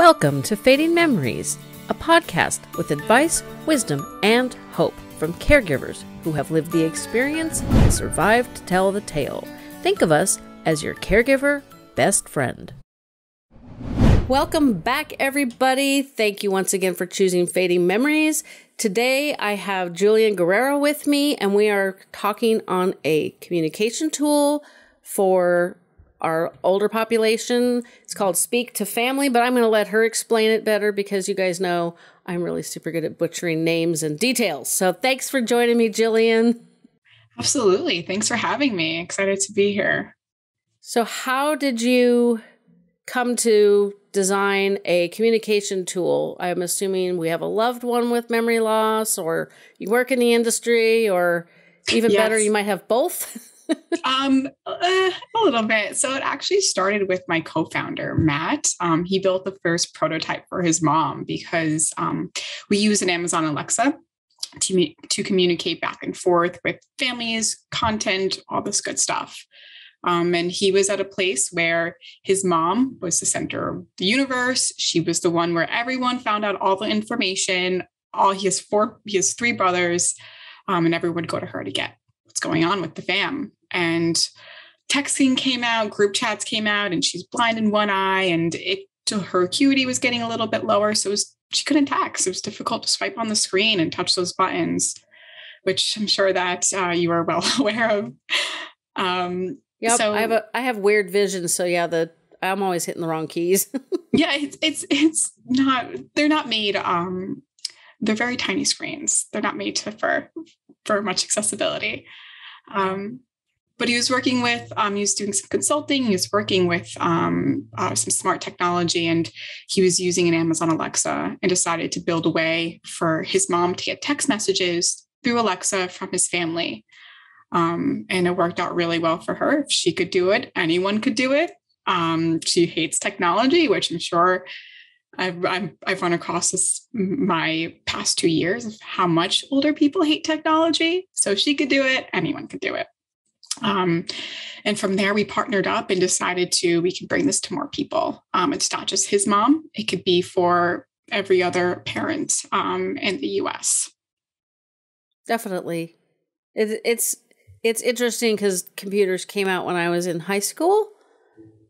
Welcome to Fading Memories, a podcast with advice, wisdom, and hope from caregivers who have lived the experience and survived to tell the tale. Think of us as your caregiver best friend. Welcome back, everybody. Thank you once again for choosing Fading Memories. Today I have Jillian Guerrero with me, and we are talking on a communication tool for our older population. It's called Speak2Family, but I'm going to let her explain it better because you guys know I'm really super good at butchering names and details. So thanks for joining me, Jillian. Absolutely. Thanks for having me. Excited to be here. So, how did you come to design a communication tool? I'm assuming we have a loved one with memory loss, or you work in the industry, or even yes. better, you might have both. um, uh, a little bit. So it actually started with my co-founder Matt. Um, he built the first prototype for his mom because um, we use an Amazon Alexa to to communicate back and forth with families, content, all this good stuff. Um, and he was at a place where his mom was the center of the universe. She was the one where everyone found out all the information. All he has four, he has three brothers, um, and everyone would go to her to get what's going on with the fam and texting came out, group chats came out, and she's blind in one eye, and it her acuity was getting a little bit lower, so was, she couldn't text. It was difficult to swipe on the screen and touch those buttons, which I'm sure that uh, you are well aware of. Um, yeah, so I have a I have weird vision, so yeah, the I'm always hitting the wrong keys. yeah, it's it's it's not they're not made um they're very tiny screens. They're not made to for for much accessibility. Um, but he was working with um, he was doing some consulting he was working with um, uh, some smart technology and he was using an amazon alexa and decided to build a way for his mom to get text messages through alexa from his family um, and it worked out really well for her if she could do it anyone could do it um, she hates technology which i'm sure I've, I've, I've run across this my past two years of how much older people hate technology. So she could do it, anyone could do it. Um, and from there, we partnered up and decided to we can bring this to more people. Um, it's not just his mom; it could be for every other parent um, in the U.S. Definitely, it, it's it's interesting because computers came out when I was in high school.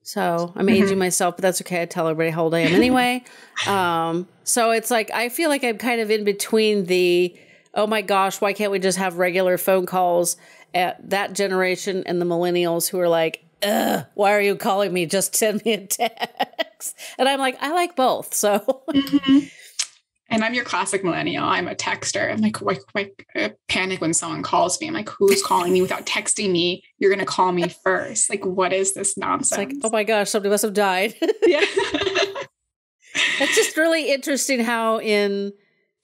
So I'm mm-hmm. aging myself, but that's okay. I tell everybody how old I am anyway. um, so it's like I feel like I'm kind of in between the oh my gosh, why can't we just have regular phone calls at that generation and the millennials who are like, Ugh, why are you calling me? Just send me a text. And I'm like, I like both. So. Mm-hmm. And I'm your classic millennial. I'm a texter. I'm like, like, like I panic when someone calls me. I'm like, who's calling me without texting me? You're gonna call me first. Like, what is this nonsense? It's like, oh my gosh, somebody must have died. yeah. it's just really interesting how in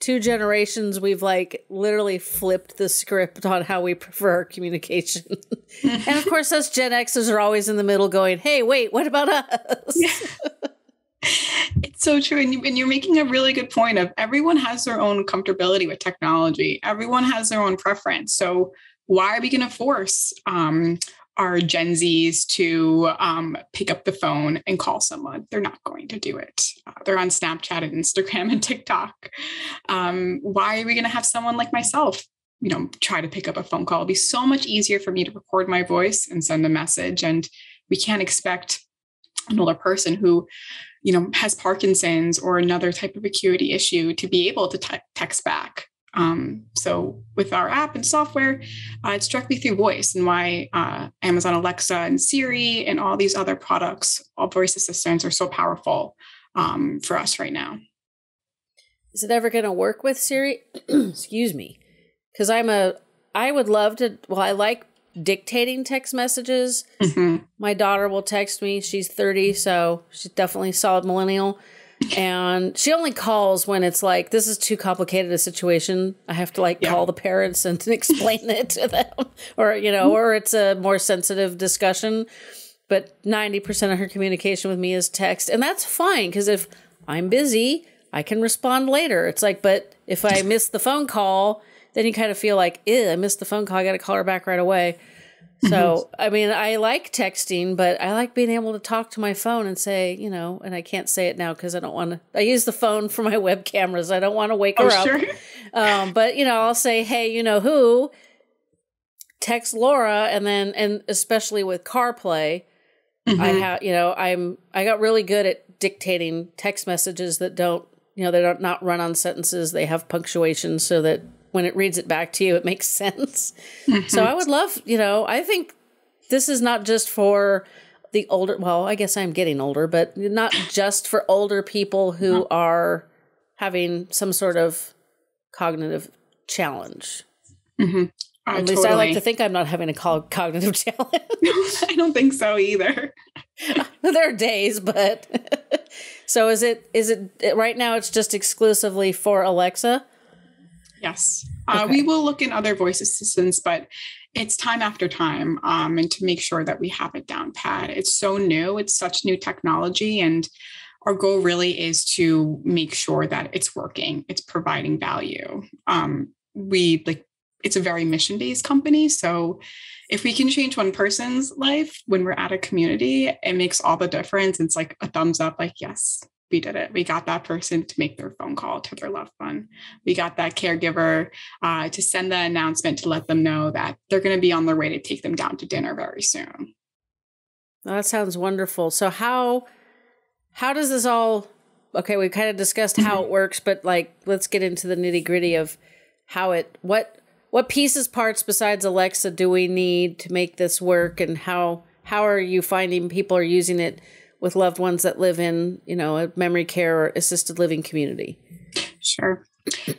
two generations we've like literally flipped the script on how we prefer communication. And of course us gen xers are always in the middle going hey wait what about us? It's so true and, you, and you're making a really good point of everyone has their own comfortability with technology. Everyone has their own preference. So why are we going to force um, our Gen Zs to um, pick up the phone and call someone. They're not going to do it. Uh, they're on Snapchat and Instagram and TikTok. Um, why are we going to have someone like myself, you know, try to pick up a phone call? It'll be so much easier for me to record my voice and send a message. And we can't expect an older person who, you know, has Parkinson's or another type of acuity issue to be able to t- text back. Um, so with our app and software, uh, it's directly through voice and why uh, Amazon Alexa and Siri and all these other products, all voice assistants are so powerful um, for us right now. Is it ever going to work with Siri? Excuse me. Because I'm a, I would love to, well, I like dictating text messages. Mm-hmm. My daughter will text me. She's 30, so she's definitely solid millennial and she only calls when it's like this is too complicated a situation. I have to like yeah. call the parents and explain it to them. Or you know or it's a more sensitive discussion. But 90% of her communication with me is text. And that's fine because if i'm busy i can respond later. It's like but if i miss the phone call then you kind of feel like i missed the phone call. I gotta call her back right away So, mm-hmm. I mean, I like texting, but I like being able to talk to my phone and say, you know, and I can't say it now because I don't want to. I use the phone for my web cameras. I don't want to wake oh, her up. Um, but, you know, I'll say, hey, you know who? Text Laura. And then, and especially with CarPlay, mm-hmm. I have, you know, I'm, I got really good at dictating text messages that don't, you know, they don't not run on sentences. They have punctuation so that when it reads it back to you, it makes sense. Mm-hmm. So I would love, you know, I think this is not just for the older, well, I guess I'm getting older, but not just for older people who are having some sort of cognitive challenge. Mm-hmm. Uh, At least totally. I like to think I'm not having a cognitive challenge. I don't think so either. there are days, but so is it? Is it right now? It's just exclusively for Alexa. Yes. Uh, we will look in other voice assistants, but it's time after time um, and to make sure that we have it down pat. It's so new, it's such new technology. And our goal really is to make sure that it's working, it's providing value. Um, we like, it's a very mission based company. So if we can change one person's life when we're at a community, it makes all the difference. It's like a thumbs up, like, yes, we did it. We got that person to make their phone call to their loved one. We got that caregiver uh, to send the announcement to let them know that they're going to be on their way to take them down to dinner very soon. Well, that sounds wonderful. So how how does this all? Okay, we kind of discussed how mm-hmm. it works, but like, let's get into the nitty gritty of how it what what pieces parts besides Alexa do we need to make this work, and how how are you finding people are using it? With loved ones that live in, you know, a memory care or assisted living community? Sure.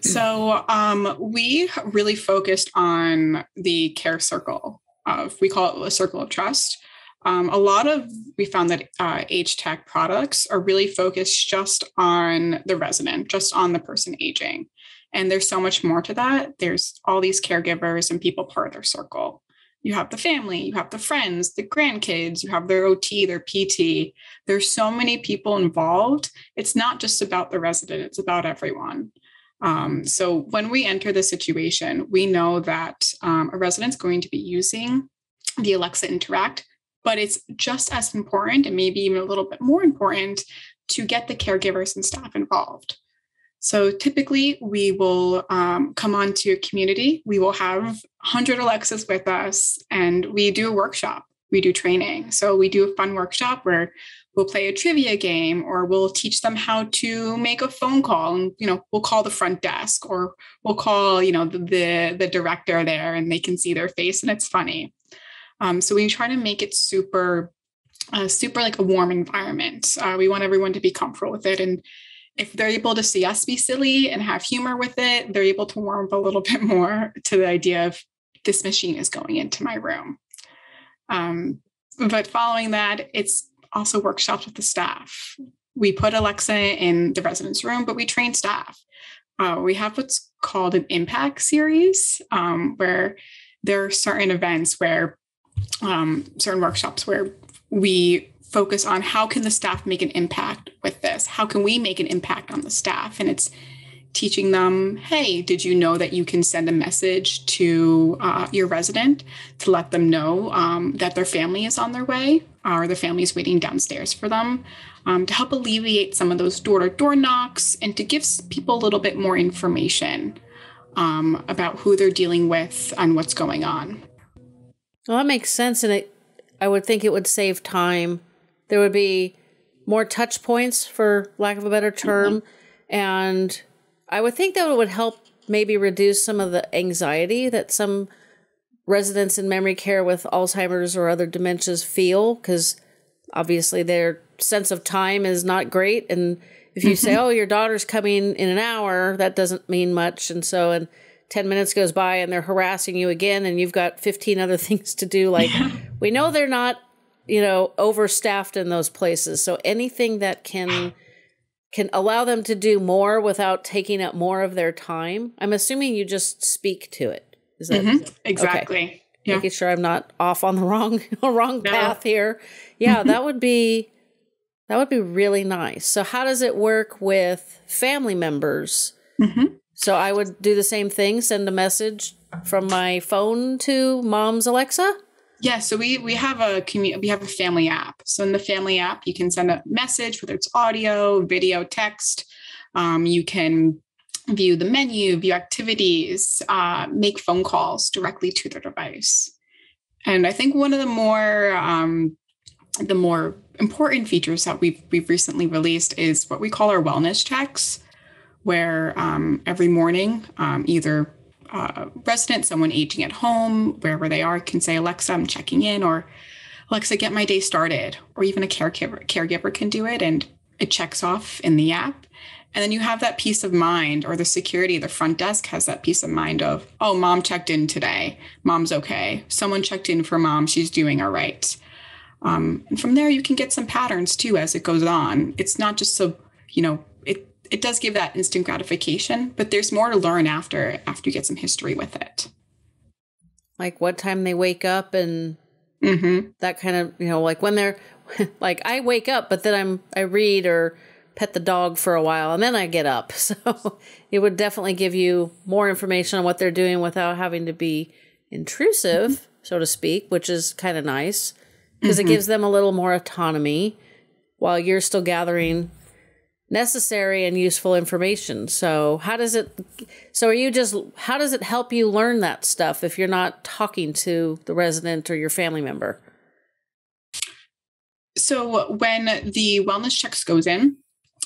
So um, we really focused on the care circle of we call it a circle of trust. Um, a lot of we found that uh, tech products are really focused just on the resident, just on the person aging. And there's so much more to that. There's all these caregivers and people part of their circle you have the family, you have the friends, the grandkids, you have their OT, their PT. There's so many people involved. It's not just about the resident, it's about everyone. Um, so when we enter the situation, we know that um, a resident's going to be using the Alexa Interact, but it's just as important and maybe even a little bit more important to get the caregivers and staff involved. So typically, we will um, come on to a community. We will have 100 Alexas with us, and we do a workshop. We do training. So we do a fun workshop where we'll play a trivia game, or we'll teach them how to make a phone call. And you know, we'll call the front desk, or we'll call you know the the, the director there, and they can see their face, and it's funny. Um, so we try to make it super uh, super like a warm environment. Uh, we want everyone to be comfortable with it and if they're able to see us be silly and have humor with it, they're able to warm up a little bit more to the idea of this machine is going into my room. Um, but following that, it's also workshops with the staff. We put Alexa in the residence room, but we train staff. Uh, we have what's called an impact series, um, where there are certain events where um, certain workshops where we focus on how can the staff make an impact with this? How can we make an impact on the staff? And it's teaching them, hey, did you know that you can send a message to uh, your resident to let them know um, that their family is on their way or their family is waiting downstairs for them um, to help alleviate some of those door to door knocks and to give people a little bit more information um, about who they're dealing with and what's going on. Well, that makes sense. And it, I would think it would save time there would be more touch points, for lack of a better term. Mm-hmm. And I would think that it would help maybe reduce some of the anxiety that some residents in memory care with Alzheimer's or other dementias feel, because obviously their sense of time is not great. And if you say, oh, your daughter's coming in an hour, that doesn't mean much. And so, and 10 minutes goes by and they're harassing you again, and you've got 15 other things to do. Like, we know they're not you know, overstaffed in those places. So anything that can can allow them to do more without taking up more of their time. I'm assuming you just speak to it. Is that mm-hmm. exactly? Okay. Yeah. Making sure I'm not off on the wrong wrong no. path here. Yeah, that would be that would be really nice. So how does it work with family members? Mm-hmm. So I would do the same thing, send a message from my phone to mom's Alexa? Yeah, so we we have a community we have a family app. So in the family app, you can send a message, whether it's audio, video, text. Um, you can view the menu, view activities, uh, make phone calls directly to their device. And I think one of the more um, the more important features that we've we've recently released is what we call our wellness checks, where um, every morning, um, either uh, resident, someone aging at home, wherever they are, can say, Alexa, I'm checking in, or Alexa, get my day started, or even a caregiver, caregiver can do it and it checks off in the app. And then you have that peace of mind, or the security, the front desk has that peace of mind of, oh, mom checked in today. Mom's okay. Someone checked in for mom. She's doing all right. Um, and from there, you can get some patterns too as it goes on. It's not just so, you know, it does give that instant gratification, but there's more to learn after after you get some history with it. Like what time they wake up and mm-hmm. that kind of you know like when they're like I wake up, but then I'm I read or pet the dog for a while and then I get up. So it would definitely give you more information on what they're doing without having to be intrusive, mm-hmm. so to speak, which is kind of nice because mm-hmm. it gives them a little more autonomy while you're still gathering necessary and useful information. So, how does it so are you just how does it help you learn that stuff if you're not talking to the resident or your family member? So, when the wellness checks goes in,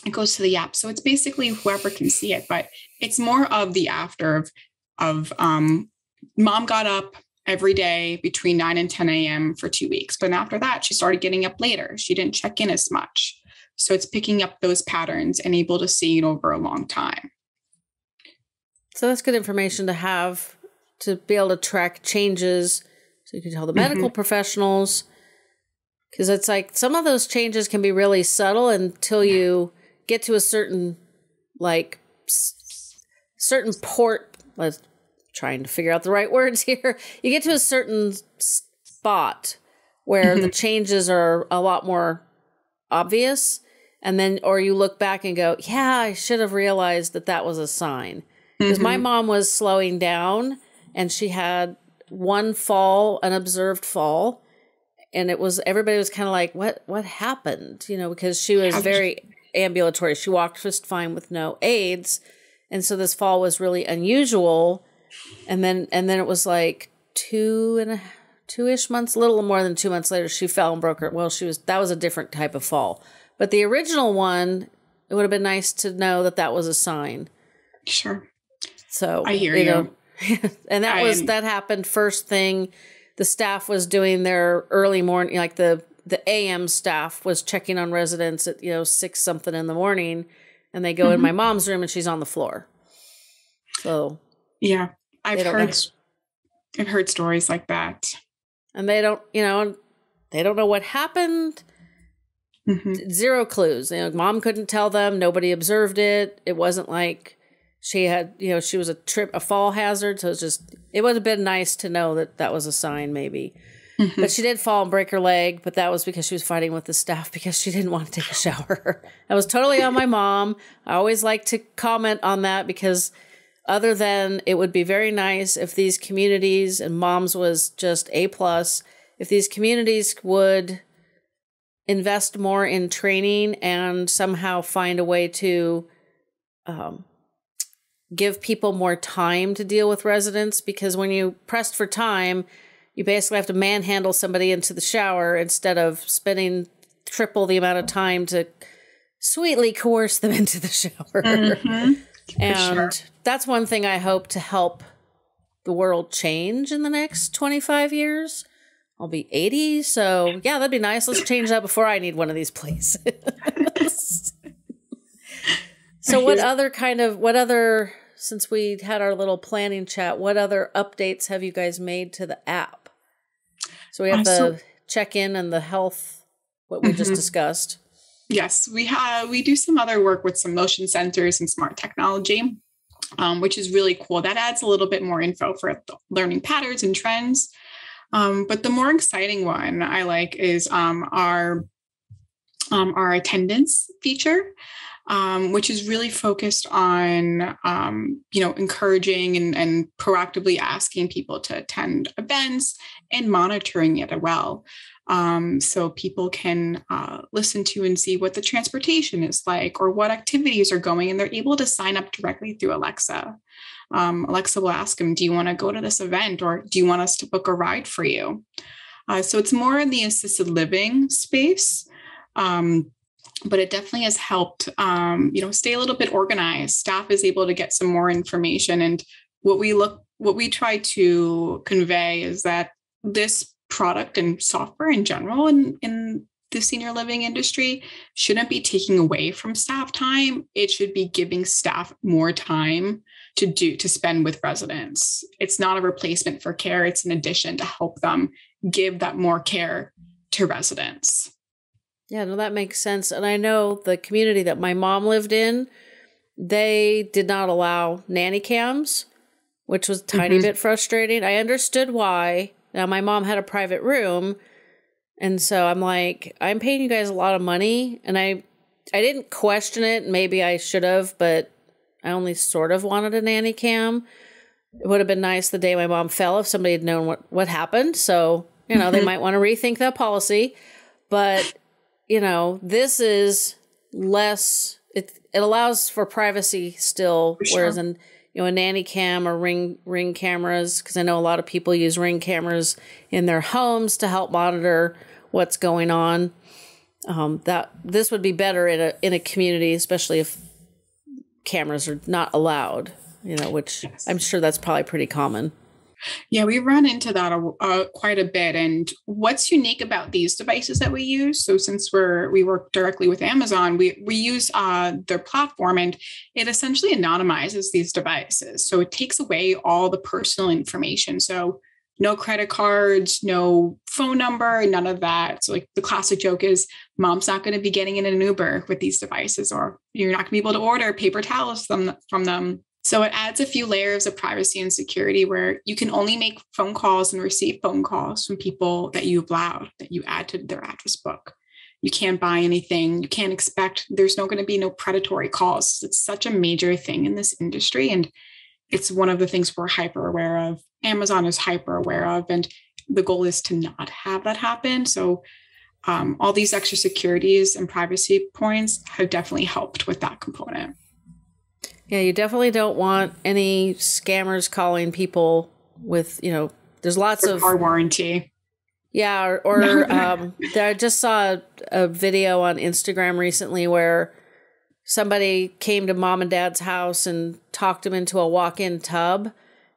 it goes to the app. So it's basically whoever can see it, but it's more of the after of of um mom got up every day between 9 and 10 a.m. for two weeks. But after that, she started getting up later. She didn't check in as much. So it's picking up those patterns and able to see it over a long time. So that's good information to have to be able to track changes. So you can tell the medical mm-hmm. professionals because it's like some of those changes can be really subtle until you get to a certain like certain port. Let's trying to figure out the right words here. You get to a certain spot where mm-hmm. the changes are a lot more obvious and then or you look back and go yeah i should have realized that that was a sign. Because mm-hmm. my mom was slowing down and she had one fall an observed fall and it was everybody was kind of like what what happened? You know because she was very ambulatory. She walked just fine with no aids and so this fall was really unusual. And then and then it was like two and a two-ish months a little more than two months later she fell and broke her well she was that was a different type of fall but the original one, it would have been nice to know that that was a sign. Sure. So I hear you. Know, and that I was am- that happened first thing. The staff was doing their early morning, like the the AM staff was checking on residents at you know six something in the morning, and they go mm-hmm. in my mom's room and she's on the floor. So yeah, I've heard know. I've heard stories like that, and they don't you know they don't know what happened. Mm-hmm. Zero clues. You know, mom couldn't tell them. Nobody observed it. It wasn't like she had, you know, she was a trip, a fall hazard. So it's just, it would have been nice to know that that was a sign, maybe. Mm-hmm. But she did fall and break her leg, but that was because she was fighting with the staff because she didn't want to take a shower. that was totally on my mom. I always like to comment on that because other than it would be very nice if these communities and moms was just a plus, if these communities would invest more in training and somehow find a way to um, give people more time to deal with residents because when you pressed for time, you basically have to manhandle somebody into the shower instead of spending triple the amount of time to sweetly coerce them into the shower. Mm-hmm. and sure. that's one thing I hope to help the world change in the next 25 years I'll be 80. So, yeah, that'd be nice. Let's change that before I need one of these, please. so, what other kind of, what other, since we had our little planning chat, what other updates have you guys made to the app? So, we have the check in and the health, what we mm-hmm. just discussed. Yes, we have, we do some other work with some motion sensors and smart technology. Um, which is really cool. That adds a little bit more info for learning patterns and trends. Um, but the more exciting one I like is um, our um, our attendance feature. um, which is really focused on, um, you know, encouraging and, and proactively asking people to attend events and monitoring it as well. Um, so people can uh, listen to and see what the transportation is like or what activities are going, and they're able to sign up directly through Alexa. Um, Alexa will ask them, Do you want to go to this event or do you want us to book a ride for you? Uh, so it's more in the assisted living space. Um, but it definitely has helped um, you know stay a little bit organized staff is able to get some more information and what we look what we try to convey is that this product and software in general in, in the senior living industry shouldn't be taking away from staff time. It should be giving staff more time to do to spend with residents. It's not a replacement for care. It's an addition to help them give that more care to residents. Yeah no that makes sense. And i know the community that my mom lived in they did not allow nanny cams which was a tiny mm-hmm. bit frustrating. I understood why. Now, my mom had a private room. And so I'm like, I'm paying you guys a lot of money. And I, I didn't question it. Maybe I should have, but I only sort of wanted a nanny cam. It would have been nice the day my mom fell if somebody had known what, what happened. So, you know, they might want to rethink that policy. But, you know, this is less, it, it allows for privacy still. For whereas in, you know a nanny cam or ring ring cameras because I know a lot of people use ring cameras in their homes to help monitor what's going on. Um, that this would be better in a in a community, especially if cameras are not allowed. You know, which yes. I'm sure that's probably pretty common. Yeah, we run into that uh, quite a bit. And what's unique about these devices that we use? So since we're we work directly with Amazon, we we use uh, their platform, and it essentially anonymizes these devices. So it takes away all the personal information. So no credit cards, no phone number, none of that. So like the classic joke is, mom's not going to be getting in an Uber with these devices, or you're not going to be able to order paper towels from from them so it adds a few layers of privacy and security where you can only make phone calls and receive phone calls from people that you've allowed, that you add to their address book. You can't buy anything. You can't expect, there's no going to be no predatory calls. It's such a major thing in this industry. And it's one of the things we're hyper aware of. Amazon is hyper aware of. And the goal is to not have that happen. So um, all these extra securities and privacy points have definitely helped with that component. Yeah, you definitely don't want any scammers calling people with, you know, there's lots or of car warranty. Yeah, or, or um, I just saw a, a video on Instagram recently where somebody came to mom and dad's house and talked them into a walk-in tub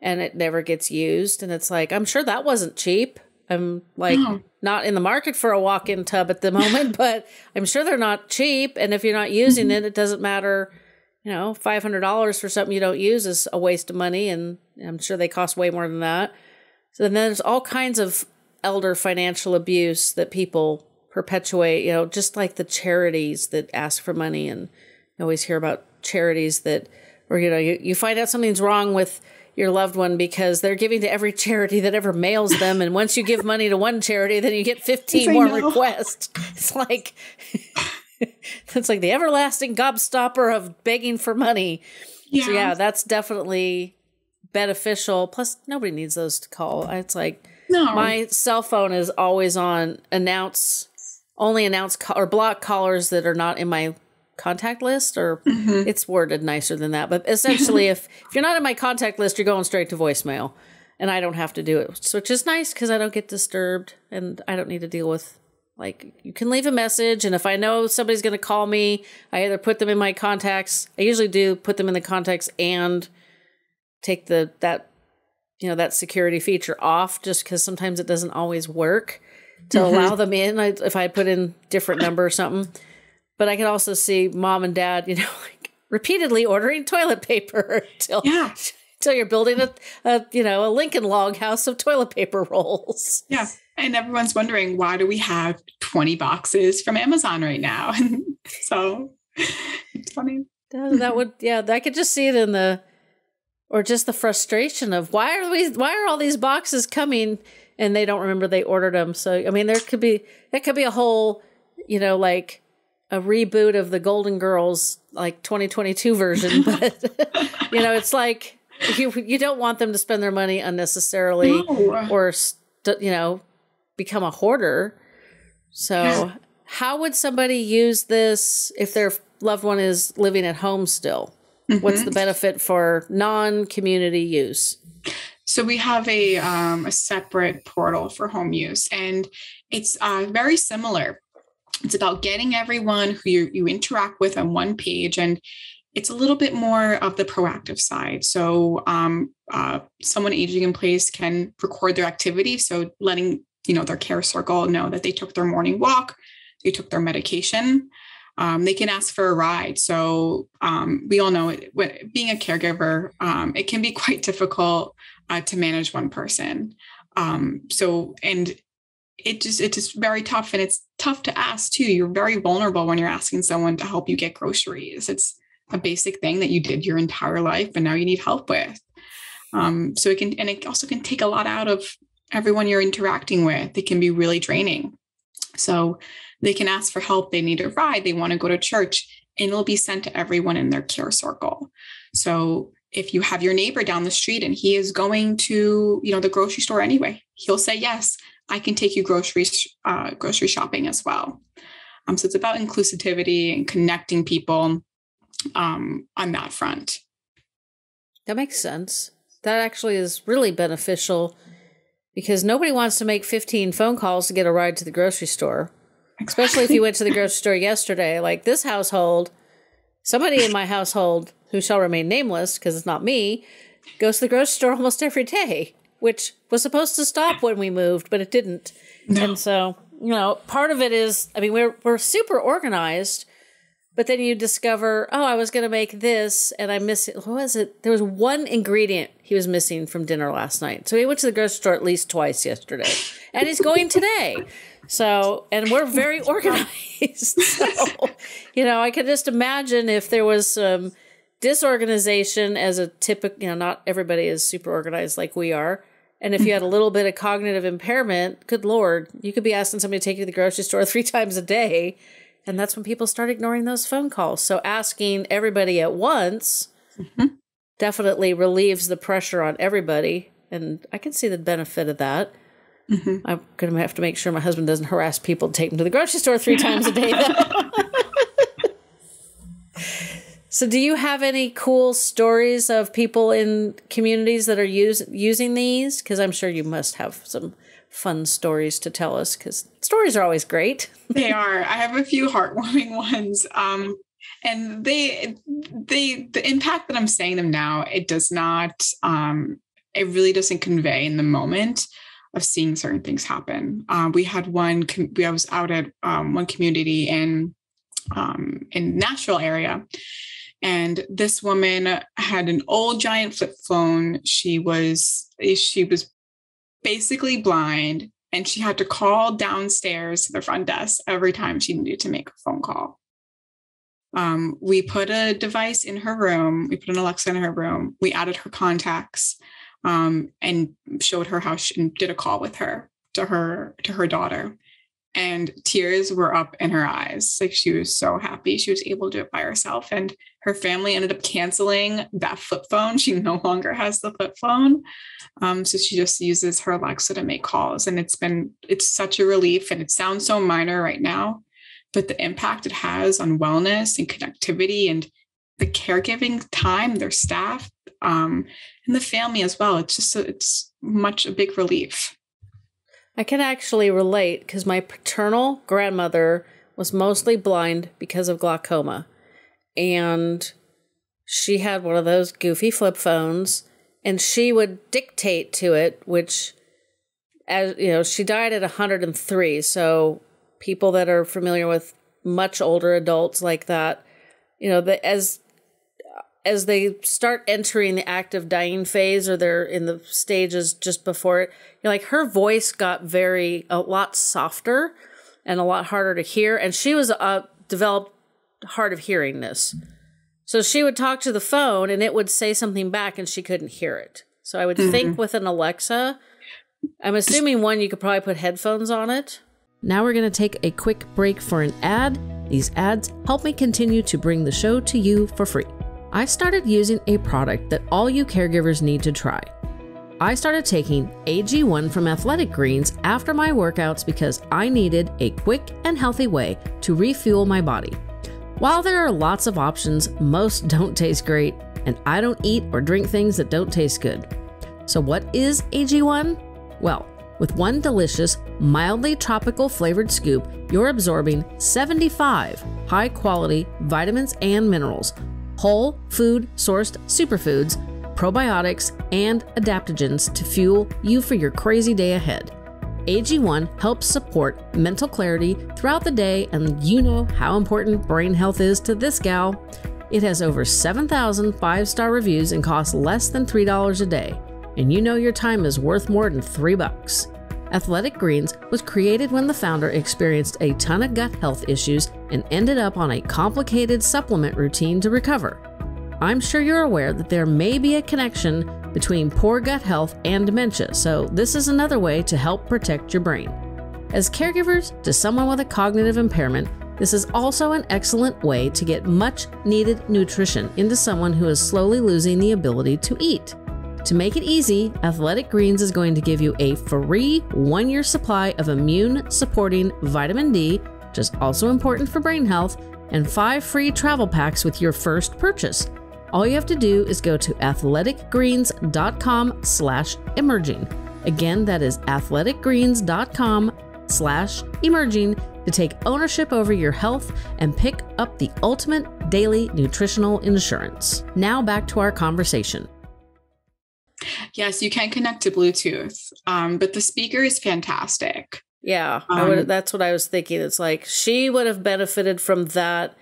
and it never gets used and it's like i'm sure that wasn't cheap i'm like no. not in the market for a walk-in tub at the moment but i'm sure they're not cheap and if you're not using mm-hmm. it it doesn't matter you know, five hundred dollars for something you don't use is a waste of money, and I'm sure they cost way more than that. So then there's all kinds of elder financial abuse that people perpetuate. You know, just like the charities that ask for money, and you always hear about charities that, or you know, you, you find out something's wrong with your loved one because they're giving to every charity that ever mails them. And once you give money to one charity, then you get 15 more requests. It's like, it's like the everlasting gobstopper of begging for money. Yeah. So yeah, that's definitely beneficial. Plus, nobody needs those to call. It's like no. my cell phone is always on announce only announce or block callers that are not in my contact list or mm-hmm. it's worded nicer than that but essentially if if you're not in my contact list you're going straight to voicemail and i don't have to do it which is nice because i don't get disturbed and i don't need to deal with like you can leave a message, and if I know somebody's going to call me, I either put them in my contacts. I usually do put them in the contacts and take the that you know that security feature off, just because sometimes it doesn't always work to mm-hmm. allow them in. I, if I put in different number or something, but I can also see mom and dad, you know, like repeatedly ordering toilet paper until yeah. until you're building a, a you know a Lincoln log house of toilet paper rolls. Yeah. And everyone's wondering why do we have 20 boxes from Amazon right now? so it's funny. That, that would yeah, I could just see it in the or just the frustration of why are we why are all these boxes coming and they don't remember they ordered them. So I mean there could be that could be a whole, you know, like a reboot of the Golden Girls, like 2022 version, but you know, it's like you you don't want them to spend their money unnecessarily No. or you know become a hoarder. So, how would somebody use this if their loved one is living at home still? What's Mm-hmm. the benefit for non-community use? So we have a um, a separate portal for home use, and it's uh, very similar. It's about getting everyone who you, you interact with on one page, and it's a little bit more of the proactive side. So um, uh, someone aging in place can record their activity, so letting you know their care circle know that they took their morning walk, they took their medication. Um, they can ask for a ride. So um, we all know it, when, being a caregiver, um, it can be quite difficult uh, to manage one person. Um, so, and it just it's just very tough, and it's tough to ask too. You're very vulnerable when you're asking someone to help you get groceries. It's a basic thing that you did your entire life, and now you need help with. Um, so it can, and it also can take a lot out of everyone you're interacting with. It can be really draining. So they can ask for help. They need a ride. They want to go to church, and it'll be sent to everyone in their care circle. So if you have your neighbor down the street and he is going to, you know, the grocery store anyway, he'll say yes. I can take you grocery uh, grocery shopping as well. Um, so it's about inclusivity and connecting people um, on that front. That makes sense. That actually is really beneficial because nobody wants to make 15 phone calls to get a ride to the grocery store. Especially if you went to the grocery store yesterday. Like this household, somebody in my household who shall remain nameless because it's not me, goes to the grocery store almost every day, which was supposed to stop when we moved, but it didn't. And so, you know, part of it is I mean, we're we're super organized, but then you discover, oh, I was going to make this and I miss it. What was it? There was one ingredient he was missing from dinner last night. So he went to the grocery store at least twice yesterday. And he's going today. So, and we're very organized. So, you know, I could just imagine if there was some disorganization as a typical, you know, not everybody is super organized like we are. And if you had a little bit of cognitive impairment, good Lord, you could be asking somebody to take you to the grocery store three times a day. And that's when people start ignoring those phone calls. So asking everybody at once mm-hmm. definitely relieves the pressure on everybody. And I can see the benefit of that. Mm-hmm. I'm going to have to make sure my husband doesn't harass people to take him to the grocery store three times a day. so, do you have any cool stories of people in communities that are use, using these? Because I'm sure you must have some fun stories to tell us because stories are always great. they are. I have a few heartwarming ones. Um, and they they the impact that I'm saying them now, it does not um it really doesn't convey in the moment of seeing certain things happen. Um, we had one I was out at um, one community in um, in Nashville area. And this woman had an old giant flip phone. She was she was basically blind and she had to call downstairs to the front desk every time she needed to make a phone call. Um, we put a device in her room. We put an Alexa in her room. We added her contacts um, and showed her how she did a call with her to her to her daughter. And tears were up in her eyes. Like she was so happy she was able to do it by herself. And her family ended up canceling that flip phone. She no longer has the flip phone. Um, so she just uses her Alexa to make calls. And it's been, it's such a relief. And it sounds so minor right now, but the impact it has on wellness and connectivity and the caregiving time, their staff, um, and the family as well. It's just, a, it's much a big relief. I can actually relate because my paternal grandmother was mostly blind because of glaucoma. And she had one of those goofy flip phones and she would dictate to it, which, as you know, she died at 103. So people that are familiar with much older adults like that, you know, the, as as they start entering the active dying phase or they're in the stages just before it, you know, like her voice got very a lot softer and a lot harder to hear. And she was uh, developed hard of hearingness. So she would talk to the phone and it would say something back and she couldn't hear it. So I would think with an Alexa, I'm assuming one, you could probably put headphones on it. Now we're going to take a quick break for an ad. These ads help me continue to bring the show to you for free. I started using a product that all you caregivers need to try. I started taking AG1 from Athletic Greens after my workouts because I needed a quick and healthy way to refuel my body. While there are lots of options, most don't taste great, and I don't eat or drink things that don't taste good. So, what is AG1? Well, with one delicious, mildly tropical flavored scoop, you're absorbing 75 high quality vitamins and minerals, whole food sourced superfoods, probiotics, and adaptogens to fuel you for your crazy day ahead. AG1 helps support mental clarity throughout the day, and you know how important brain health is to this gal. It has over 7,000 five star reviews and costs less than $3 a day. And you know your time is worth more than 3 bucks. Athletic Greens was created when the founder experienced a ton of gut health issues and ended up on a complicated supplement routine to recover. I'm sure you're aware that there may be a connection between poor gut health and dementia, so this is another way to help protect your brain. As caregivers to someone with a cognitive impairment, this is also an excellent way to get much needed nutrition into someone who is slowly losing the ability to eat. To make it easy, Athletic Greens is going to give you a free one year supply of immune supporting vitamin D, which is also important for brain health, and five free travel packs with your first purchase. All you have to do is go to athleticgreens.com slash emerging. Again, that is athleticgreens.com slash emerging to take ownership over your health and pick up the ultimate daily nutritional insurance. Now back to our conversation. Yes, you can connect to Bluetooth, um, but the speaker is fantastic. Yeah, um, would, that's what I was thinking. It's like she would have benefited from that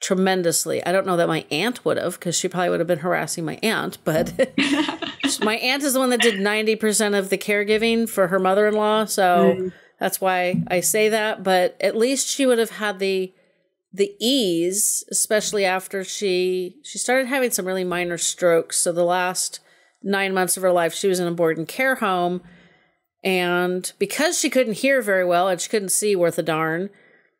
tremendously. I don't know that my aunt would have because she probably would have been harassing my aunt, but my aunt is the one that did 90% of the caregiving for her mother in law. So mm. that's why I say that. But at least she would have had the the ease, especially after she she started having some really minor strokes. So the last nine months of her life, she was in a board and care home. And because she couldn't hear very well and she couldn't see worth a darn,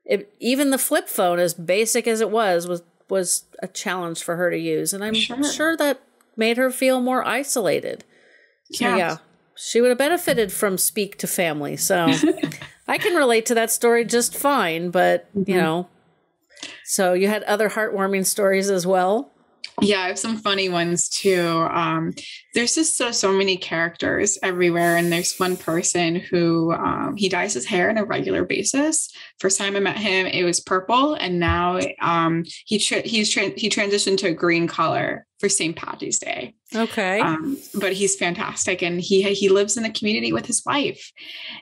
it, even the flip phone, as basic as it was, was was a challenge for her to use, and I'm sure, sure that made her feel more isolated. So, yeah. yeah, she would have benefited from Speak2Family. So I can relate to that story just fine, but mm-hmm. you know. So you had other heartwarming stories as well. Yeah, I have some funny ones too. Um, there's just so so many characters everywhere, and there's one person who um, he dyes his hair on a regular basis. First time I met him, it was purple, and now um, he tra- he's tra- he transitioned to a green color for St. Patty's Day. Okay. Um, but he's fantastic, and he he lives in the community with his wife,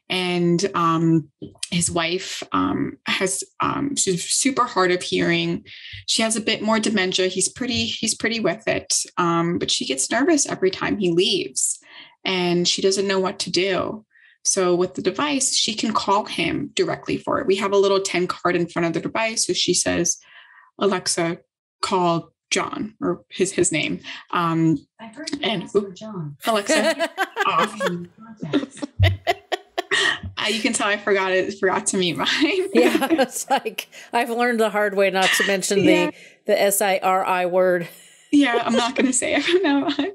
and um, his wife um, has um, she's super hard of hearing. She has a bit more dementia. He's pretty he's pretty with it, um, but she gets nervous every time he leaves, and she doesn't know what to do. So with the device, she can call him directly for it. We have a little 10 card in front of the device. So she says, Alexa, call John or his his name. Um, I heard and John. Alexa off. uh, you can tell I forgot it. Forgot to mute mine. yeah, it's like I've learned the hard way not to mention yeah. the the S I R I word. yeah, I'm not going to say it from now on.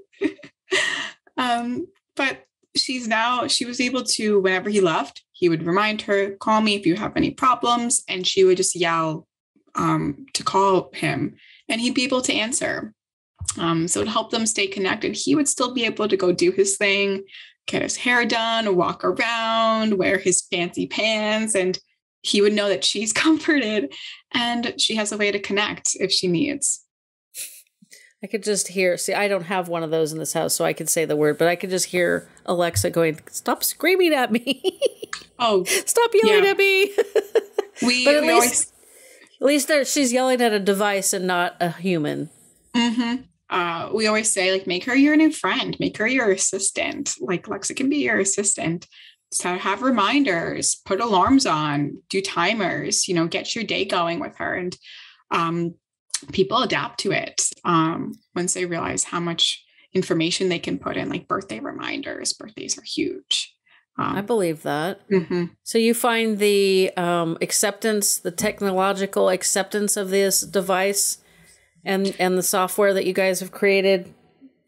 um, but she's now she was able to whenever he left, he would remind her, "Call me if you have any problems," and she would just yell um, to call him and he'd be able to answer. Um, so it helped them stay connected. He would still be able to go do his thing, get his hair done, walk around, wear his fancy pants, and he would know that she's comforted and she has a way to connect if she needs. I could just hear, see, I don't have one of those in this house, so I could say the word, but I could just hear Alexa going, Stop screaming at me. Oh, stop yelling yeah. at me. we, but at we least, always at least she's yelling at a device and not a human. Mm-hmm. Uh, we always say, like, make her your new friend, make her your assistant. Like, Lexa can be your assistant. So have reminders, put alarms on, do timers, you know, get your day going with her. And um, people adapt to it um, once they realize how much information they can put in, like birthday reminders. Birthdays are huge. Um, I believe that. Mm-hmm. So you find the um, acceptance, the technological acceptance of this device, and and the software that you guys have created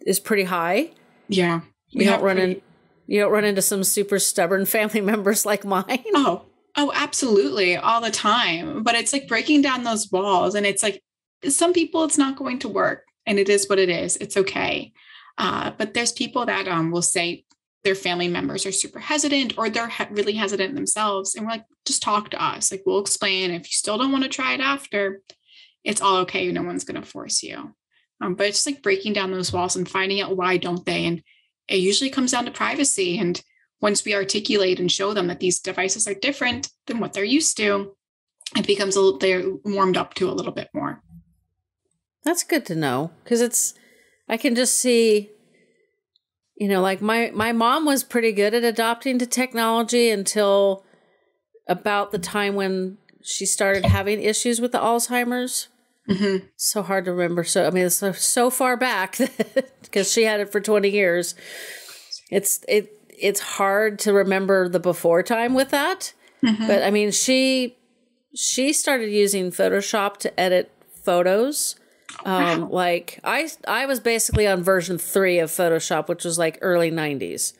is pretty high. Yeah, you don't run pretty- in, you don't run into some super stubborn family members like mine. Oh, oh, absolutely, all the time. But it's like breaking down those walls, and it's like some people it's not going to work, and it is what it is. It's okay. Uh, but there's people that um, will say their family members are super hesitant or they're he- really hesitant themselves. And we're like, just talk to us. Like, we'll explain. If you still don't want to try it after, it's all okay. No one's going to force you. Um, but it's just like breaking down those walls and finding out why don't they. And it usually comes down to privacy. And once we articulate and show them that these devices are different than what they're used to, it becomes a little, they're warmed up to a little bit more. That's good to know because it's, I can just see you know like my my mom was pretty good at adopting to technology until about the time when she started having issues with the alzheimer's. Mm-hmm. so hard to remember. So i mean it's so, so far back because she had it for 20 years. It's it it's hard to remember the before time with that. Mm-hmm. but i mean she she started using photoshop to edit photos um, like I I was basically on version three of Photoshop, which was like early '90s.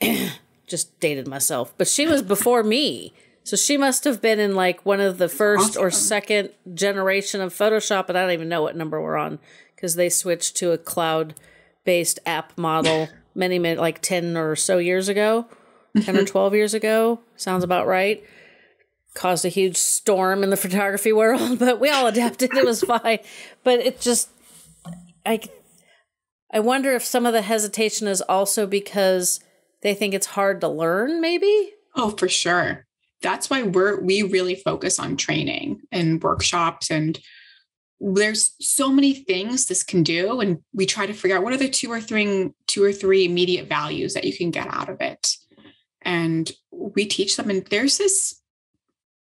Just dated myself, but she was before me, so she must have been in like one of the first awesome. or second generation of Photoshop, and I don't even know what number we're on because they switched to a cloud-based app model many, many like ten or so years ago, 10 or twelve years ago. Sounds about right caused a huge storm in the photography world, but we all adapted. it was fine. But it just, I, I wonder if some of the hesitation is also because they think it's hard to learn, maybe? Oh, for sure. That's why we're, we really focus on training and workshops and there's so many things this can do and we try to figure out what are the two or three two or three immediate values that you can get out of it and we teach them and there's this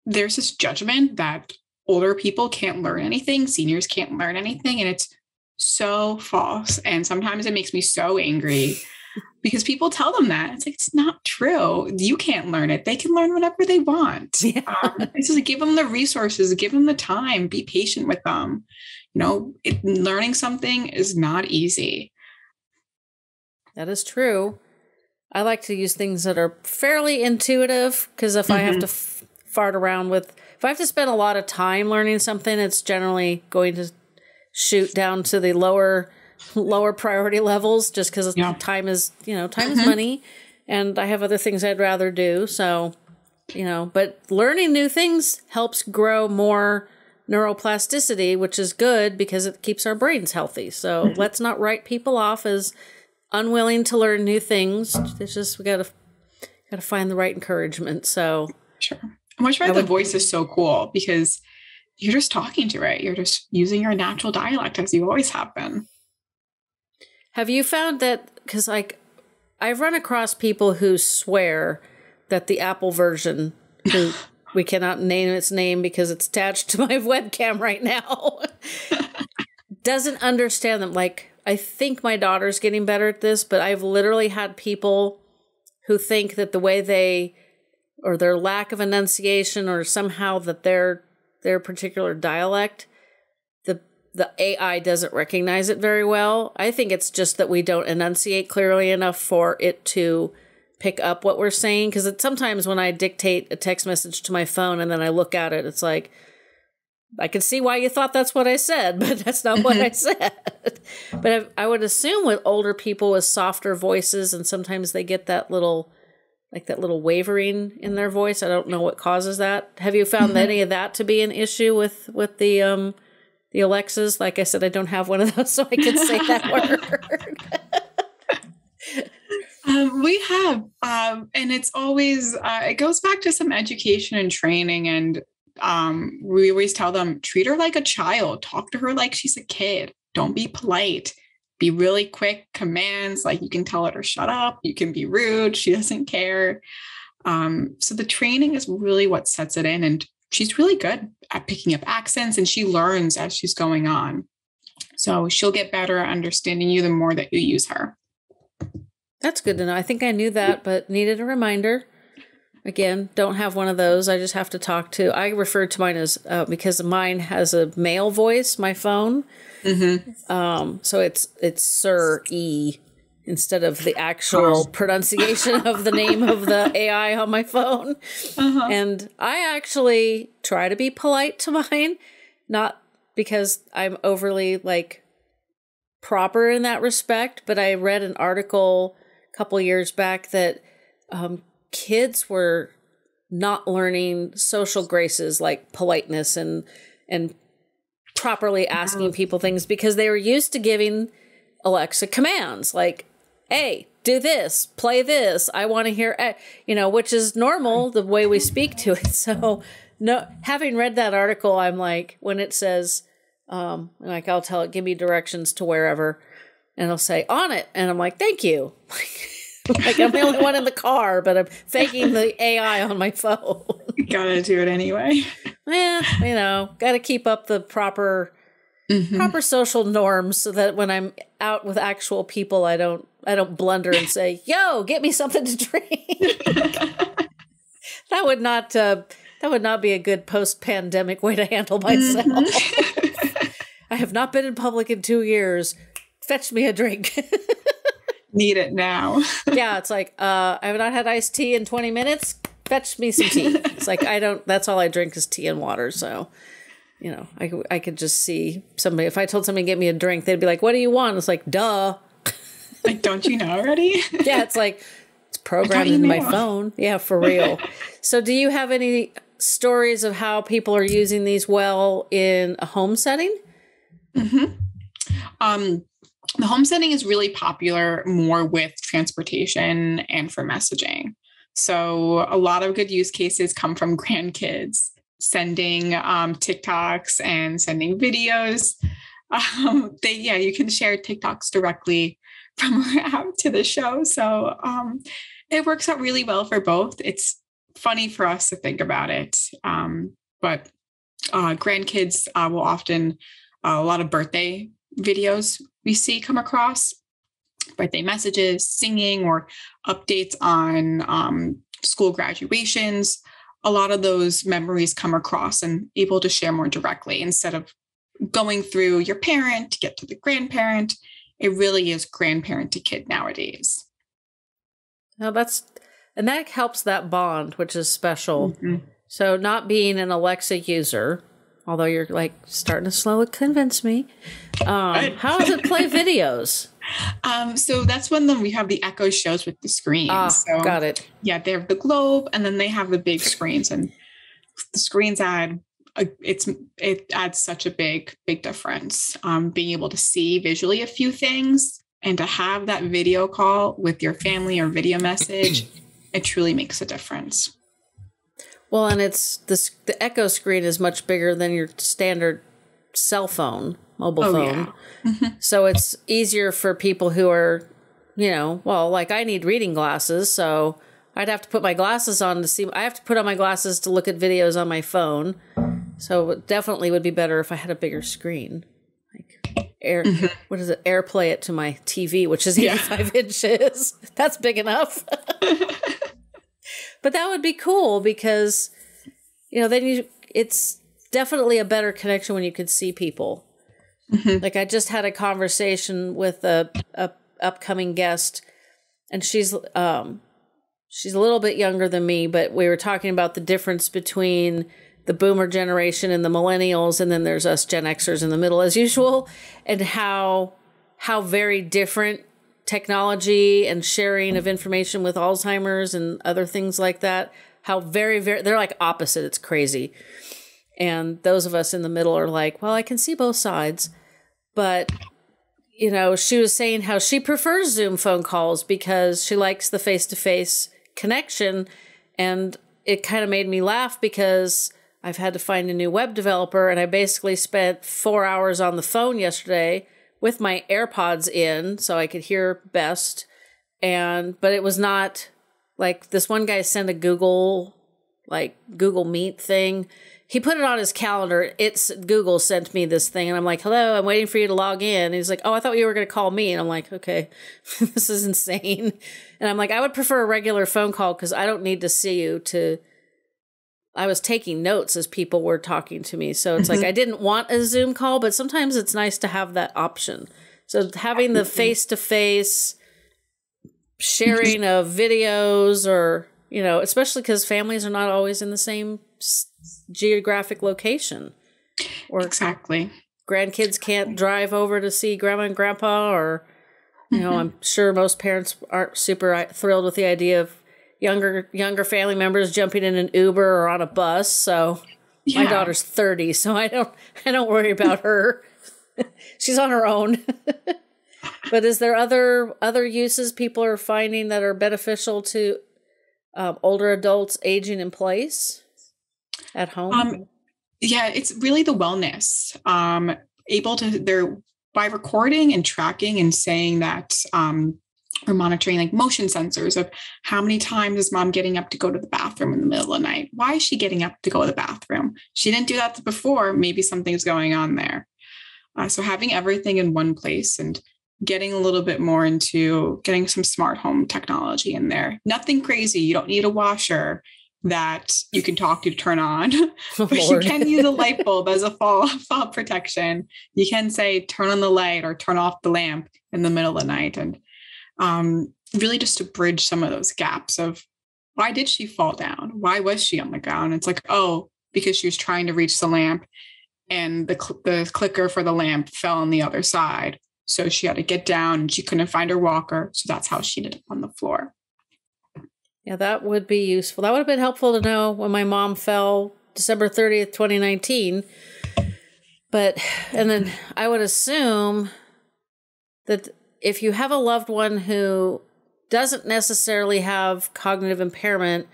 there's this judgment that older people can't learn anything, seniors can't learn anything. And it's so false. And sometimes it makes me so angry because people tell them that. It's like, it's not true. You can't learn it. They can learn whatever they want. Yeah. Um, it's just like, give them the resources, give them the time, be patient with them. You know, it, learning something is not easy. That is true. I like to use things that are fairly intuitive because if mm-hmm. I have mm-hmm. to f- fart around with. If I have to spend a lot of time learning something, it's generally going to shoot down to the lower lower priority levels just because yeah. time is you know time mm-hmm. is money and i have other things i'd rather do so you know but learning new things helps grow more neuroplasticity which is good because it keeps our brains healthy so mm-hmm. let's not write people off as unwilling to learn new things it's just we gotta gotta find the right encouragement so sure which why the voice is so cool because you're just talking to it. You're just using your natural dialect as you always have been. Have you found that because like I've run across people who swear that the Apple version who we cannot name its name because it's attached to my webcam right now doesn't understand them like I think my daughter's getting better at this, but I've literally had people who think that the way they or their lack of enunciation or somehow that their their particular dialect the the AI doesn't recognize it very well. I think it's just that we don't enunciate clearly enough for it to pick up what we're saying because sometimes when I dictate a text message to my phone and then I look at it it's like I can see why you thought that's what I said, but that's not what I mm-hmm. said. but I, I would assume with older people with softer voices, and sometimes they get that little like that little wavering in their voice. I don't know what causes that. Have you found mm-hmm. any of that to be an issue with with the um the Alexas? Like I said, I don't have one of those, so I can say that word. Um, we have, um, and it's always uh, it goes back to some education and training, and um, we always tell them treat her like a child, talk to her like she's a kid, don't be polite be really quick commands like you can tell her to shut up you can be rude she doesn't care um, so the training is really what sets it in and she's really good at picking up accents and she learns as she's going on so she'll get better at understanding you the more that you use her That's good to know. I think I knew that, but needed a reminder. Again, don't have one of those. I just have to talk to. I refer to mine as uh, because mine has a male voice. My phone, mm-hmm. um, so it's it's Sir E instead of the actual pronunciation of the name of the AI on my phone. Uh-huh. And I actually try to be polite to mine, not because I'm overly like proper in that respect, but I read an article a couple years back that um, kids were not learning social graces like politeness and and properly asking people things because they were used to giving Alexa commands like, "Hey, do this, play this. I want to hear," you know, which is normal the way we speak to it. So, no, having read that article, I'm like, when it says, um, like I'll tell it, give me directions to wherever, and it'll say on it, and I'm like, thank you. like I'm the only one in the car, but I'm faking the AI on my phone. gotta do it anyway. Yeah, you know, gotta keep up the proper mm-hmm. proper social norms so that when I'm out with actual people, I don't I don't blunder and say, "Yo, get me something to drink." that would not uh, that would not be a good post pandemic way to handle myself. Mm-hmm. I have not been in public in two years. Fetch me a drink need it now. yeah, it's like uh, I have not had iced tea in 20 minutes. Fetch me some tea. it's like I don't. That's all I drink is tea and water. So, you know, I I could just see somebody. If I told somebody to get me a drink, they'd be like, "What do you want?" It's like, "Duh." Like, don't you know already? yeah, it's like it's programmed in my phone. Yeah, for real. so, do you have any stories of how people are using these well in a home setting? Mm-hmm. Um, the home setting is really popular more with transportation and for messaging. So a lot of good use cases come from grandkids sending um, TikToks and sending videos. Um, they yeah, you can share TikToks directly from our app to the show. So um, it works out really well for both. It's funny for us to think about it, um, but uh, grandkids uh, will often uh, a lot of birthday videos we see come across birthday messages, singing, or updates on um, school graduations. A lot of those memories come across and able to share more directly instead of going through your parent to get to the grandparent. It really is grandparent to kid nowadays. Now that's and that helps that bond, which is special. Mm-hmm. So not being an Alexa user, although you're like starting to slowly convince me. Um, how does it play videos? Um, so that's when the, we have the Echo shows with the screens. Ah, so, got it. Yeah, they have the globe, and then they have the big screens, and the screens add a, it's it adds such a big big difference. Um, being able to see visually a few things and to have that video call with your family or video message, it truly makes a difference. Well, and it's this the Echo screen is much bigger than your standard cell phone, mobile oh, phone. Yeah. So it's easier for people who are, you know, well, like I need reading glasses, so I'd have to put my glasses on to see I have to put on my glasses to look at videos on my phone. So it definitely would be better if I had a bigger screen. Like air mm-hmm. what is it? AirPlay it to my TV, which is 85 yeah. inches. That's big enough. But that would be cool because, you know, then you, it's definitely a better connection when you can see people. Mm-hmm. Like I just had a conversation with a, a upcoming guest and she's, um, she's a little bit younger than me, but we were talking about the difference between the boomer generation and the millennials and then there's us gen xers in the middle as usual and how how very different technology and sharing of information with Alzheimer's and other things like that. How very, very, they're like opposite. It's crazy. And those of us in the middle are like, well, I can see both sides. But, you know, she was saying how she prefers Zoom phone calls because she likes the face to face connection. And it kind of made me laugh because I've had to find a new web developer and I basically spent four hours on the phone yesterday with my AirPods in so I could hear best. And but it was not like this one guy sent a Google like Google Meet thing he put it on his calendar. It's Google sent me this thing, and I'm like, "Hello, I'm waiting for you to log in." And he's like, "Oh, I thought you were going to call me." And I'm like, "Okay, this is insane." And I'm like, "I would prefer a regular phone call because I don't need to see you to." I was taking notes as people were talking to me, so it's like I didn't want a Zoom call, but sometimes it's nice to have that option. So having the face to face sharing of videos or you know especially because families are not always in the same geographic location or exactly grandkids can't drive over to see grandma and grandpa or you know mm-hmm. i'm sure most parents aren't super uh, thrilled with the idea of younger younger family members jumping in an uber or on a bus so yeah. my daughter's 30 so i don't i don't worry about her she's on her own but is there other other uses people are finding that are beneficial to um, older adults aging in place at home? Um, yeah, it's really the wellness. Um, able to they're by recording and tracking and saying that um, or monitoring like motion sensors of how many times is mom getting up to go to the bathroom in the middle of the night? Why is she getting up to go to the bathroom? She didn't do that before. Maybe something's going on there. Uh, so having everything in one place and getting a little bit more into getting some smart home technology in there. Nothing crazy. You don't need a washer that you can talk to turn on, but you can use a light bulb as a fall fall protection. You can say turn on the light or turn off the lamp in the middle of the night, and um, really just to bridge some of those gaps of why did she fall down? Why was she on the ground? It's like oh, because she was trying to reach the lamp, and the cl- the clicker for the lamp fell on the other side so she had to get down and she couldn't find her walker. So that's how she ended up on the floor. Yeah, that would be useful. That would have been helpful to know when my mom fell December 30th, 2019. But, and then I would assume that if you have a loved one who doesn't necessarily have cognitive impairment,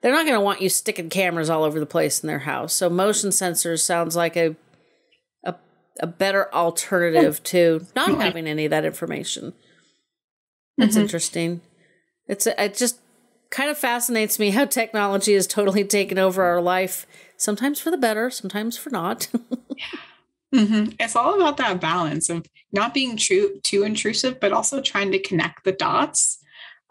they're not going to want you sticking cameras all over the place in their house. So motion sensors sounds like a a a better alternative to not having any of that information. That's mm-hmm. interesting. It's it just kind of fascinates me how technology has totally taken over our life. Sometimes for the better, sometimes for not. mm-hmm. It's all about that balance of not being too too intrusive, but also trying to connect the dots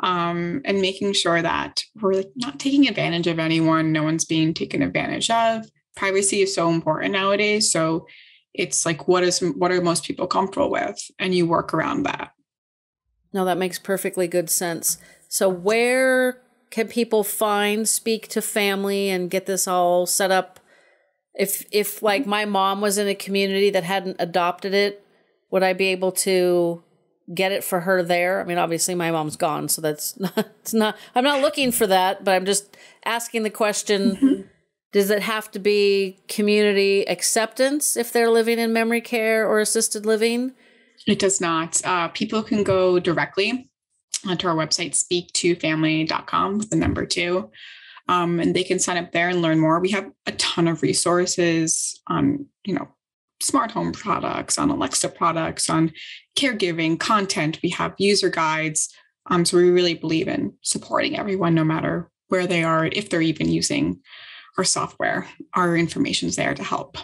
um, and making sure that we're not taking advantage of anyone. No one's being taken advantage of. Privacy is so important nowadays. So it's like what is what are most people comfortable with and you work around that no that makes perfectly good sense so where can people find Speak2Family and get this all set up if if like my mom was in a community that hadn't adopted it would i be able to get it for her there i mean obviously my mom's gone so that's not it's not i'm not looking for that but i'm just asking the question mm-hmm. Does it have to be community acceptance if they're living in memory care or assisted living? It does not. Uh, people can go directly onto our website, speaktofamily.com with the number two. Um, and they can sign up there and learn more. We have a ton of resources on, you know, smart home products, on Alexa products, on caregiving content. We have user guides. Um, so we really believe in supporting everyone, no matter where they are, if they're even using our software. Our information's there to help.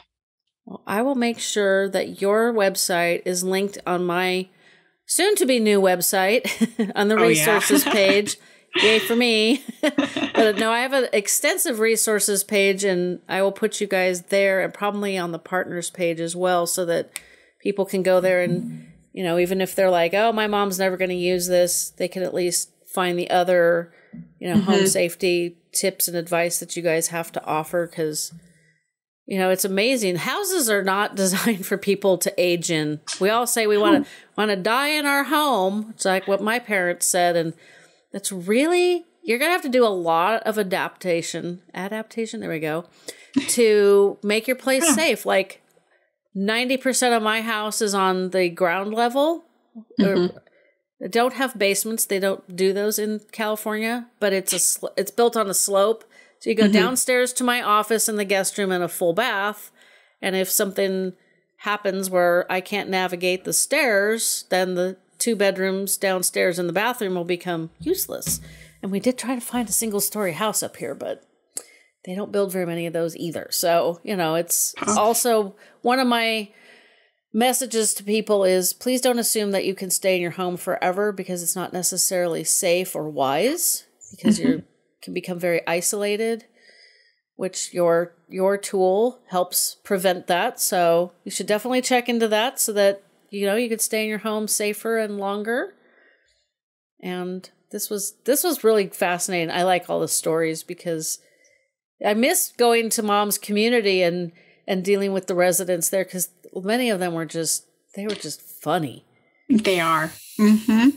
Well, I will make sure that your website is linked on my soon to be new website on the oh, resources yeah. page. Yay for me. but no, I have an extensive resources page and I will put you guys there and probably on the partners page as well so that people can go there and, you know, even if they're like, oh, my mom's never going to use this, they can at least find the other, you know, mm-hmm. home safety tips and advice that you guys have to offer because you know it's amazing houses are not designed for people to age in we all say we want to want to die in our home it's like what my parents said and that's really you're gonna have to do a lot of adaptation adaptation there we go to make your place safe like 90% of my house is on the ground level mm-hmm don't have basements. They don't do those in California, but it's a sl- it's built on a slope. So you go mm-hmm. downstairs to my office in the guest room in a full bath, and if something happens where I can't navigate the stairs, then the two bedrooms downstairs and the bathroom will become useless. And we did try to find a single story house up here, but they don't build very many of those either. So, you know, it's also one of my messages to people is please don't assume that you can stay in your home forever because it's not necessarily safe or wise because you mm-hmm. can become very isolated which your your tool helps prevent that so you should definitely check into that so that you know you could stay in your home safer and longer and this was this was really fascinating i like all the stories because i miss going to mom's community and and dealing with the residents there because many of them were just they were just funny. They are. Mm-hmm.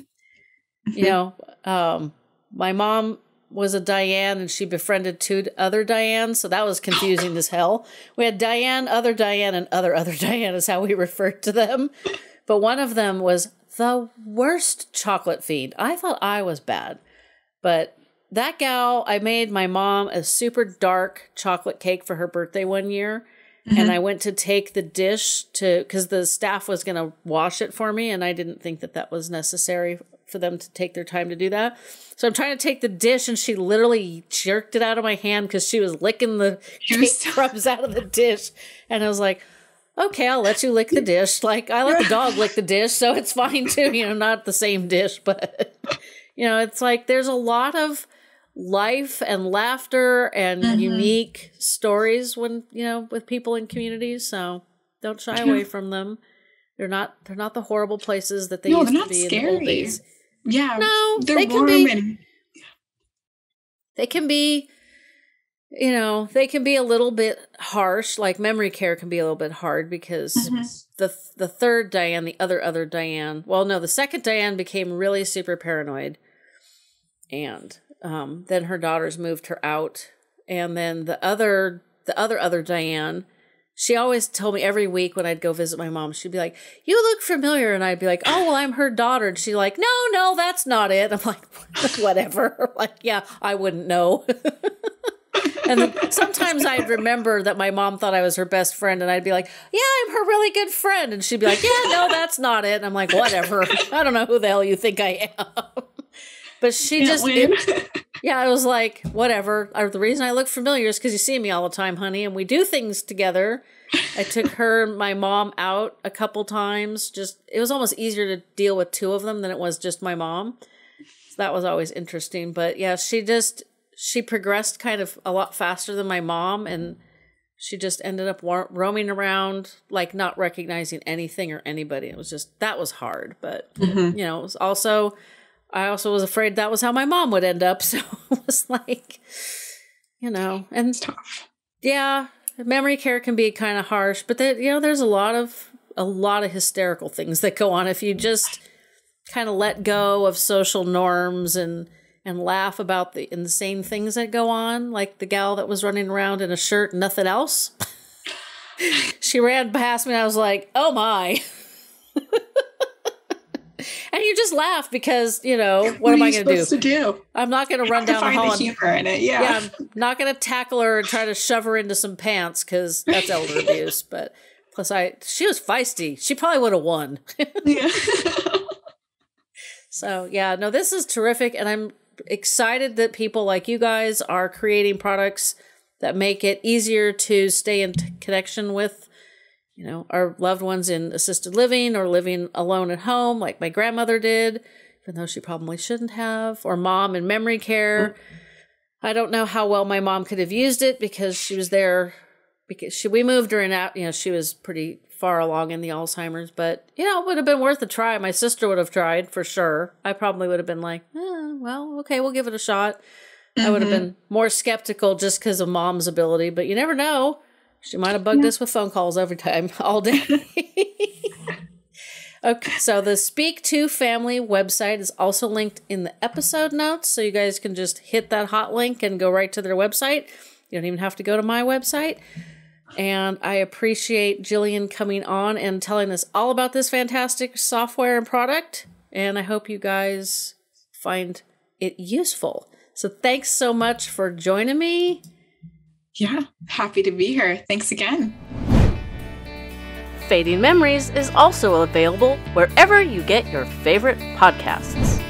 You know, um, my mom was a Diane and she befriended two other Dianes, so that was confusing as hell. We had Diane, other Diane, and other other Diane is how we referred to them. But one of them was the worst chocolate fiend. I thought I was bad. But that gal, I made my mom a super dark chocolate cake for her birthday one year Mm-hmm. And I went to take the dish to, because the staff was going to wash it for me, and I didn't think that that was necessary for them to take their time to do that. So I'm trying to take the dish, and she literally jerked it out of my hand because she was licking the crumbs out of the dish. And I was like, okay, I'll let you lick the dish. Like I let the dog lick the dish, so it's fine too. You know, not the same dish, but you know, it's like there's a lot of life and laughter and mm-hmm. unique stories when you know with people in communities so don't shy away from them they're not they're not the horrible places that they no, used to be scary. in the old days yeah no they can be and- they can be you know they can be a little bit harsh like memory care can be a little bit hard because mm-hmm. the the third diane the other other diane well no the second diane became really super paranoid and um, then her daughters moved her out, and then the other the other other Diane. She always told me every week when I'd go visit my mom, she'd be like, "You look familiar," and I'd be like, "Oh, well, I'm her daughter." And she's like, "No, no, that's not it." I'm like, "Whatever." like, yeah, I wouldn't know. and sometimes I'd remember that my mom thought I was her best friend, and I'd be like, "Yeah, I'm her really good friend," and she'd be like, "Yeah, no, that's not it." And I'm like, "Whatever. I don't know who the hell you think I am." But she Can't just, it, yeah, I was like, whatever. the reason I look familiar is because you see me all the time, honey, and we do things together. I took her and my mom out a couple times. Just it was almost easier to deal with two of them than it was just my mom. So that was always interesting. But yeah, she just she progressed kind of a lot faster than my mom, and she just ended up roaming around like not recognizing anything or anybody. It was just that was hard, but mm-hmm. you know, it was also I also was afraid that was how my mom would end up. So it was like, you know, and it's tough. Yeah, memory care can be kind of harsh, but that you know, there's a lot of a lot of hysterical things that go on if you just kind of let go of social norms and and laugh about the insane things that go on, like the gal that was running around in a shirt and nothing else. she ran past me and I was like, "Oh my." and you just laugh because you know what, what am I going to do? To do? I'm not going to run down the hall. The humor in it, yeah. Yeah, I'm not going to tackle her and try to shove her into some pants because that's elder abuse. But plus, I she was feisty. She probably would have won. yeah. so yeah, no, this is terrific, and I'm excited that people like you guys are creating products that make it easier to stay in t- connection with you know, our loved ones in assisted living or living alone at home, like my grandmother did, even though she probably shouldn't have, or mom in memory care. I don't know how well my mom could have used it because she was there because she, we moved her in out, you know, she was pretty far along in the Alzheimer's, but you know, it would have been worth a try. My sister would have tried for sure. I probably would have been like, eh, well, okay, we'll give it a shot. Mm-hmm. I would have mm-hmm. been more skeptical just because of mom's ability, but you never know. She might have bugged yeah. us with phone calls every time, all day. okay, so the Speak2Family website is also linked in the episode notes, so you guys can just hit that hot link and go right to their website. You don't even have to go to my website. And I appreciate Jillian coming on and telling us all about this fantastic software and product. And I hope you guys find it useful. So thanks so much for joining me. Yeah, happy to be here. Thanks again. Fading Memories is also available wherever you get your favorite podcasts.